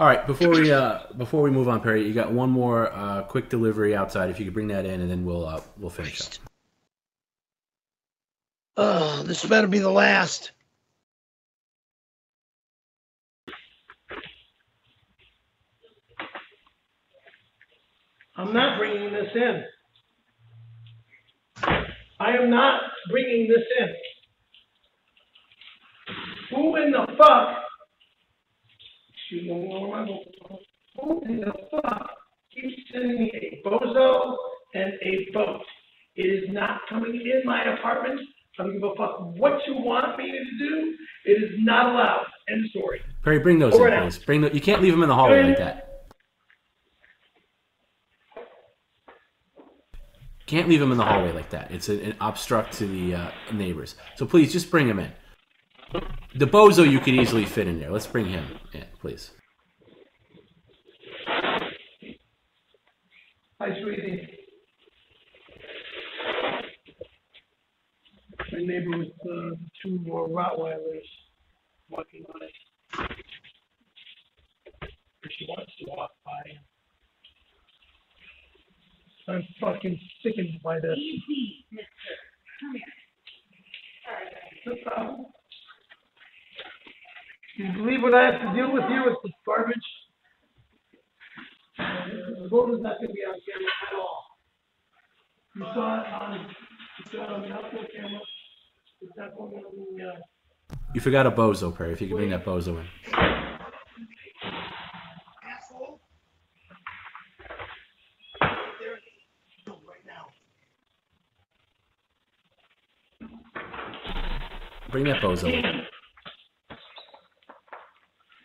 All right, before we uh, before we move on, Perry, you got one more uh, quick delivery outside. If you could bring that in, and then we'll uh, we'll finish up. Oh, this better be the last. I'm not bringing this in. I am not bringing this in. Who in the fuck? Where am I going? Who in the fuck keeps sending me a bozo and a boat? It is not coming in my apartment. I don't give a fuck what you want me to do. It is not allowed. End story. Perry, bring those Over in, out. please. Bring the, you can't leave them in the hallway like that. Can't leave them in the hallway like that. It's an, an obstruct to the uh, neighbors. So please, just bring him in. The bozo you could easily fit in there. Let's bring him in, please. Hi, sweetie. My neighbor with uh, two more Rottweilers walking by. She wants to walk by. I'm fucking sickened by this. Easy, mister. Come here. No problem. Do you believe what I have to deal with here with this garbage? The vote is not gonna be on camera at all. You saw it on, you saw it on the outdoor camera. It's not going on the, uh, You forgot a bozo, Perry. If you could bring that bozo in. asshole. There it is. No, right now. Bring that bozo in.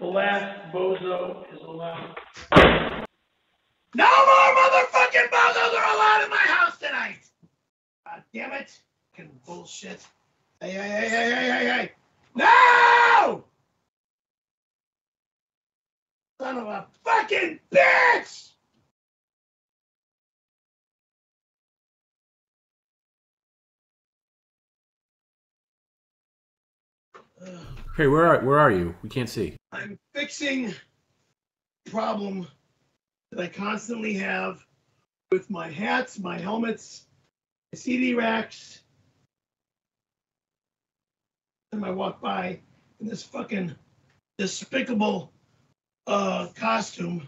The bozo is allowed. No more motherfucking bozos are allowed in my house tonight! God damn it. Fucking bullshit. Hey, hey, hey, hey, hey, hey, hey! No! Son of a fucking bitch! Perry, where are where are you? We can't see. I'm fixing problem that I constantly have with my hats, my helmets, my CD racks. And I walk by in this fucking despicable uh, costume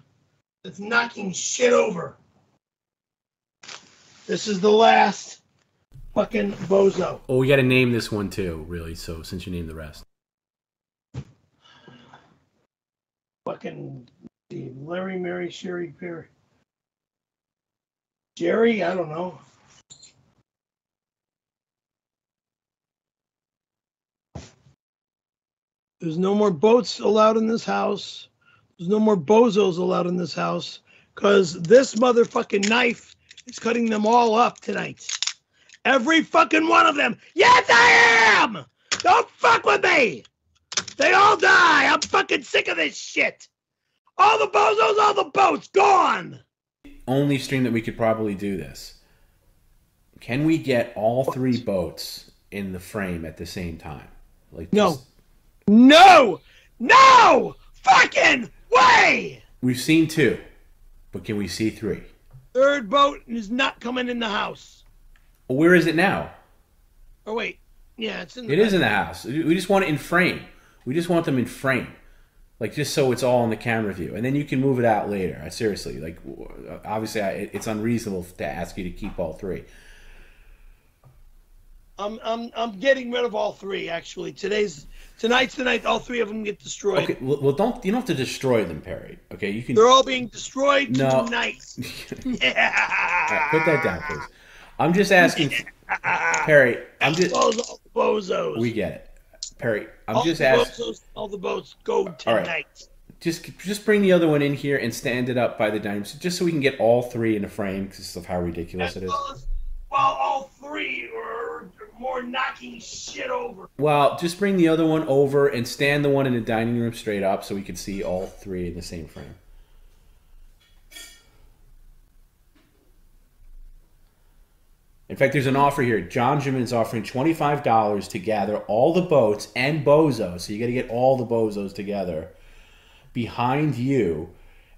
that's knocking shit over. This is the last fucking bozo. Oh, we got to name this one too, really. So since you named the rest, fucking Larry, Mary, Sherry, Perry. Jerry, I don't know. There's no more boats allowed in this house. There's no more bozos allowed in this house because this motherfucking knife is cutting them all up tonight. Every fucking one of them. Yes, I am! Don't fuck with me! They all die! I'm fucking sick of this shit! All the bozos, all the boats, gone! only stream that we could probably do this. Can we get all three boats in the frame at the same time? Like No. just- No! No! Fucking way! we've seen two, but can we see three? Third boat is not coming in the house. Well, where is it now? Oh, wait. Yeah, it's in the It is in the house. We just want it in frame. We just want them in frame, like just so it's all in the camera view, and then you can move it out later. I seriously, like, uh, obviously, I, it's unreasonable to ask you to keep all three. I'm, I'm, I'm getting rid of all three, actually. Today's, tonight's the night all three of them get destroyed. Okay, well, don't you don't have to destroy them, Perry. Okay, you can They're all being destroyed No. tonight. Yeah. right, put that down, please. I'm just asking, Perry. I'm just. All the bozos. We get it, Perry. I'm all just asking. all the boats go right. tonight. Just just bring the other one in here and stand it up by the dining room, just so we can get all three in a frame because of how ridiculous it is. Well, as- While all three are more knocking shit over. Well, just bring the other one over and stand the one in the dining room straight up so we can see all three in the same frame. In fact, there's an offer here. John Jimin is offering $25 to gather all the boats and bozos. So you got to get all the bozos together behind you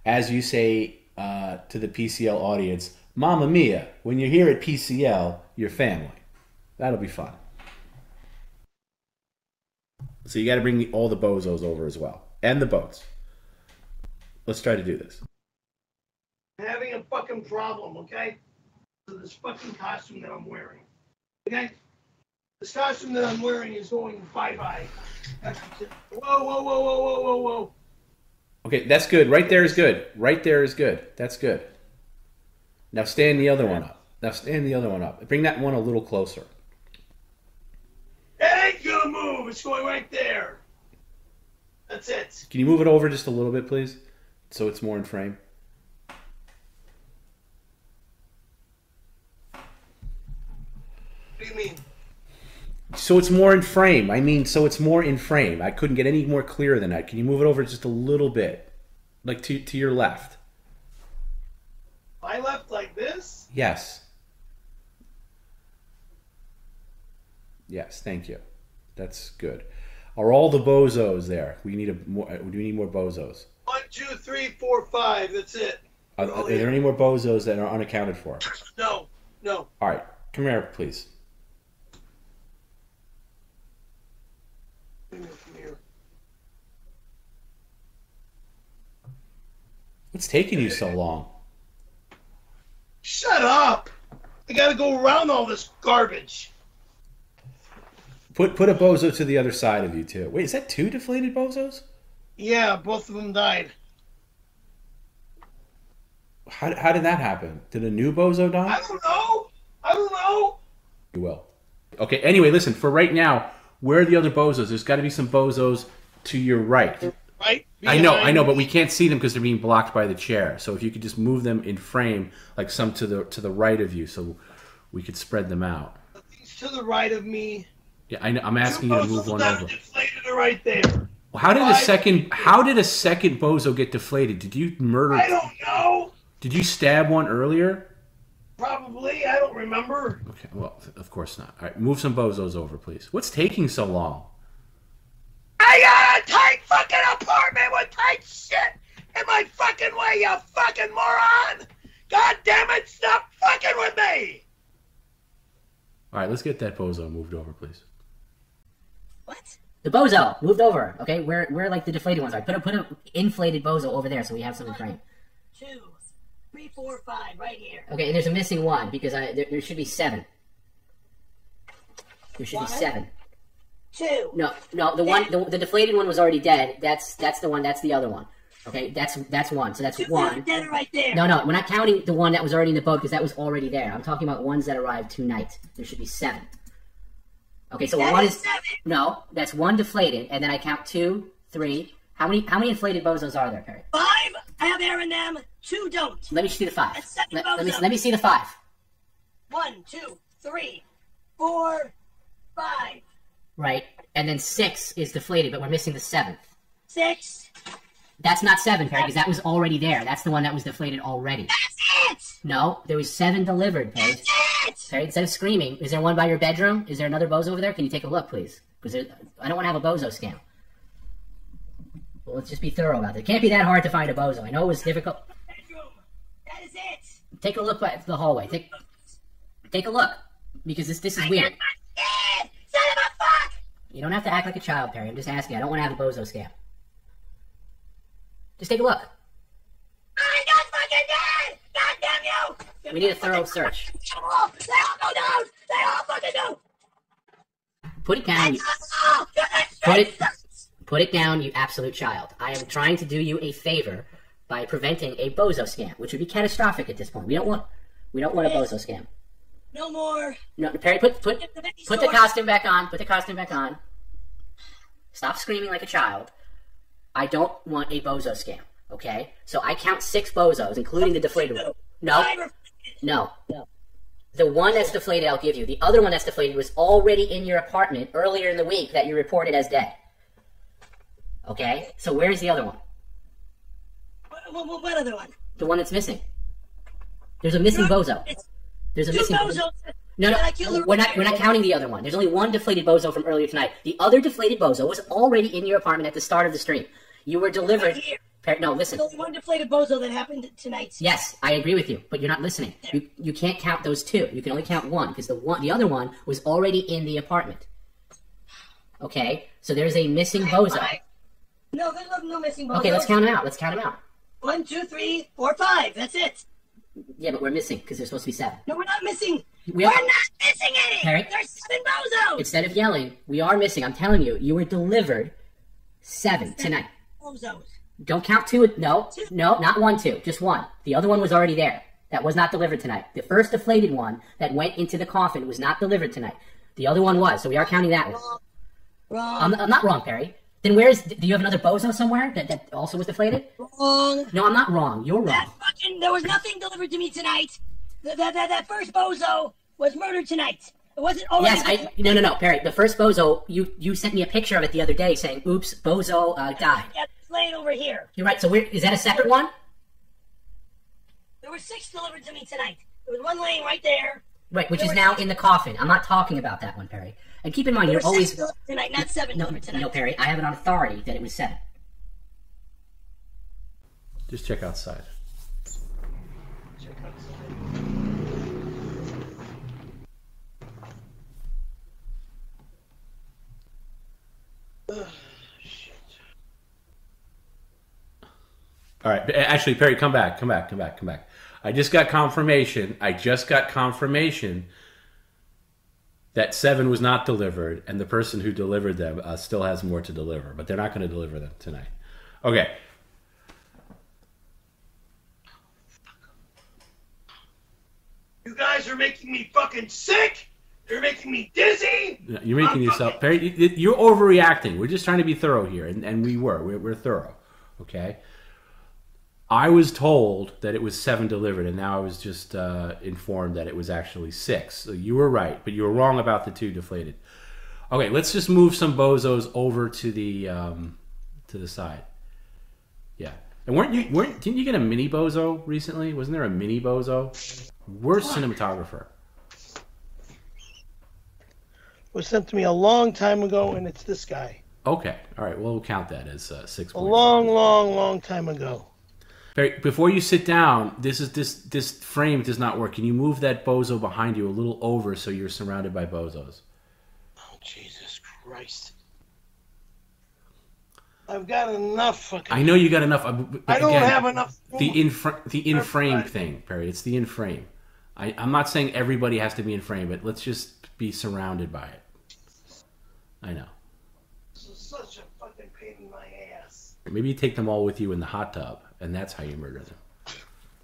as you say uh, to the PCL audience, Mamma Mia, when you're here at PCL, your family. That'll be fun. So you got to bring all the bozos over as well, and the boats. Let's try to do this. I'm having a fucking problem, okay? With this fucking costume that I'm wearing. Okay? This costume that I'm wearing is going bye bye. Whoa, whoa, whoa, whoa, whoa, whoa, whoa. Okay, that's good. Right there is good. Right there is good. That's good. Now stand the other one up. Now stand the other one up. Bring that one a little closer. It ain't gonna move. It's going right there. That's it. Can you move it over just a little bit, please? So it's more in frame. What do you mean? So it's more in frame. I mean, so it's more in frame. I couldn't get any more clear than that. Can you move it over just a little bit? Like to, to your left. I left like this? Yes. Yes, thank you. That's good. Are all the bozos there? We need a more. uh, Do we need more bozos? One, two, three, four, five. That's it. Are, are there any more bozos that are unaccounted for? No, no. All right, come here, please. Come here, come here. What's taking you so long? Shut up! I gotta go around all this garbage. Put put a bozo to the other side of you too. Wait, is that two deflated bozos? Yeah, both of them died. How, how did that happen? Did a new bozo die? I don't know. I don't know. You will. Okay. Anyway, listen. For right now, where are the other bozos? There's got to be some bozos to your right. Right? I know, I know, but we can't see them because they're being blocked by the chair. So if you could just move them in frame, like some to the to the right of you, so we could spread them out. To the right of me. Yeah, I know, I'm asking you to move one over. deflated are right there. Well, how did a second? How did a second bozo get deflated? Did you murder? I don't know. Did you stab one earlier? Probably. I don't remember. Okay. Well, of course not. All right, move some bozos over, please. What's taking so long? I got a tight fucking apartment with tight shit in my fucking way, you fucking moron! God damn it, stop fucking with me! All right, let's get that bozo moved over, please. What? The bozo moved over. Okay, where where like the deflated ones are. Put a put an inflated bozo over there so we have some to frame. two, three, four, five, right here. Okay, and there's a missing one because I there, there should be seven. There should One? be seven. Two. No, no, the one the, the deflated one was already dead. That's that's the one. That's the other one. Okay, that's that's one. So that's Two one. dead right there. No, no, we're not counting the one that was already in the boat because that was already there. I'm talking about ones that arrived tonight. There should be seven. Okay, so That one is is no, that's one deflated, and then I count two, three. How many how many inflated bozos are there, Perry? Five, I have air in them. Two don't. Let me see the five. Let, let me let me see the five. One, two, three, four, five, Right, and then six is deflated, but we're missing the seventh. six. That's not seven, Perry, because that was already there. That's the one that was deflated already. That's it! No, there was seven delivered, Perry. That's it. Perry, instead of screaming, is there one by your bedroom? Is there another bozo over there? Can you take a look, please? Because I don't want to have a bozo scam. Well, let's just be thorough about it. It can't be that hard to find a bozo. I know it was difficult. That is it. Take a look by the hallway. Take, take a look, because this this is weird. Yeah, son of a fuck. You don't have to act like a child, Perry. I'm just asking. I don't want to have a bozo scam. Just take a look. I'm not fucking dead. God damn you. We need a thorough search. They all go down. They all fucking do. Put it down. You, Oh, Put it- put it down, you absolute child. I am trying to do you a favor by preventing a bozo scam, which would be catastrophic at this point. We don't want we don't want a bozo scam. No more. No, Perry, put put put the costume back on. Put the costume back on. Stop screaming like a child. I don't want a bozo scam. Okay, so I count six bozos, including the deflated one. No, no, no. The one that's deflated, I'll give you. The other one that's deflated was already in your apartment earlier in the week that you reported as dead. Okay, so where's the other one? What, what, what other one? The one that's missing. There's a missing bozo. There's a missing. bozo. No, no, we're not. We're not counting the other one. There's only one deflated bozo from earlier tonight. The other deflated bozo was already in your apartment at the start of the stream. You were delivered. Here. No, listen. There's only one deflated bozo that happened tonight. Yes, I agree with you, but you're not listening. You you can't count those two. You can only count one because the one the other one was already in the apartment. Okay, so there's a missing bozo. No, there's no, no missing bozo. Okay, let's count them out. Let's count them out. One, two, three, four, five. That's it. Yeah, but we're missing because there's supposed to be seven. No, we're not missing. We are are- not missing any. Harry? There's seven bozos. Instead of yelling, we are missing. I'm telling you, you were delivered seven tonight. bozos. Don't count two. No, no, not one, two, just one. The other one was already there. That was not delivered tonight. The first deflated one that went into the coffin was not delivered tonight. The other one was, so we are counting that one. Wrong. I'm, I'm not wrong, Perry. Then where's? Do you have another bozo somewhere that, that also was deflated? Wrong. No, I'm not wrong. You're wrong. That fucking. There was nothing delivered to me tonight. That that that, that first bozo was murdered tonight. It wasn't already. Yes, I. No, no, no, Perry. The first bozo, you you sent me a picture of it the other day, saying, "Oops, bozo uh, died." Yeah, it's laying over here. You're right. So where is that a separate one? There were six delivered to me tonight. There was one laying right there. Right, which There is now six- in the coffin. I'm not talking about that one, Perry. And keep in mind, you're always six tonight, not seven no, tonight. no, Perry. I have it on authority that it was seven. Just check outside. Check outside. Ugh, All right, actually, Perry, come back, come back, come back, come back. I just got confirmation. I just got confirmation that seven was not delivered, and the person who delivered them uh, still has more to deliver, but they're not going to deliver them tonight. Okay. You guys are making me fucking sick. You're making me dizzy. No, You're making I'm yourself you- You're overreacting. We're just trying to be thorough here, and, and we were. We're, we're thorough. Okay. I was told that it was seven delivered, and now I was just uh, informed that it was actually six. So you were right, but you were wrong about the two deflated. Okay, let's just move some bozos over to the um, to the side. Yeah, and weren't you weren't didn't you get a mini bozo recently? Wasn't there a mini bozo? Worst cinematographer. Was sent to me a long time ago, and it's this guy. Okay, all right. Well, we'll count that as uh, six. A long, long, long time ago. Barry, before you sit down, this is this this frame does not work. Can you move that bozo behind you a little over so you're surrounded by bozos? Oh Jesus Christ! I've got enough fucking. I know you got enough. uh, but I don't again, have enough. The in fr- the in frame thing, Perry. It's the in frame. I, I'm not saying everybody has to be in frame, but let's just be surrounded by it. I know. This is such a fucking pain in my ass. Maybe you take them all with you in the hot tub, and that's how you murder them.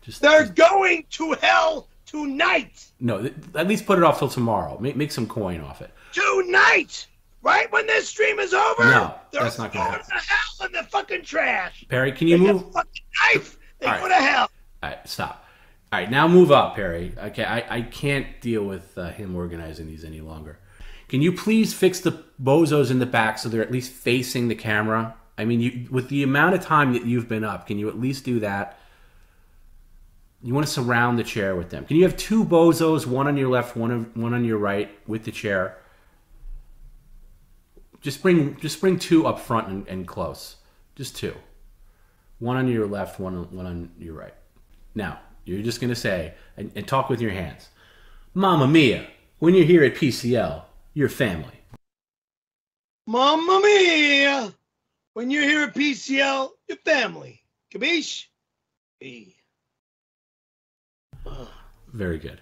Just They're going to hell tonight. no. th- At least put it off till tomorrow. Make make some coin off it. Tonight. Right when this stream is over. No, that's not gonna going to hell in the fucking trash. Perry, can you Take move? fucking knife. They All go right. to hell. All right, stop. All right, now move up, Perry. Okay, I, I can't deal with uh, him organizing these any longer. Can you please fix the bozos in the back so they're at least facing the camera? I mean, you, with the amount of time that you've been up, can you at least do that? You want to surround the chair with them. Can you have two bozos, one on your left, one of, one on your right, with the chair? Just bring just bring two up front and, and close. Just two. One on your left, one on, one on your right. Now, you're just going to say, and, and talk with your hands, Mamma Mia, when you're here at PCL, you're family. Mamma mia! When you're here at PCL, your family. Capiche? Hey. Very good.